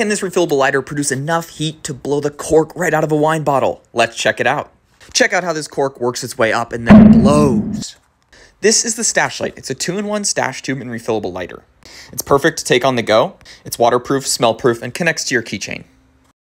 Can this refillable lighter produce enough heat to blow the cork right out of a wine bottle? Let's check it out. Check out how this cork works its way up and then blows. This is the Stash Light. It's a two-in-one stash tube and refillable lighter. It's perfect to take on the go. It's waterproof, smell-proof, and connects to your keychain.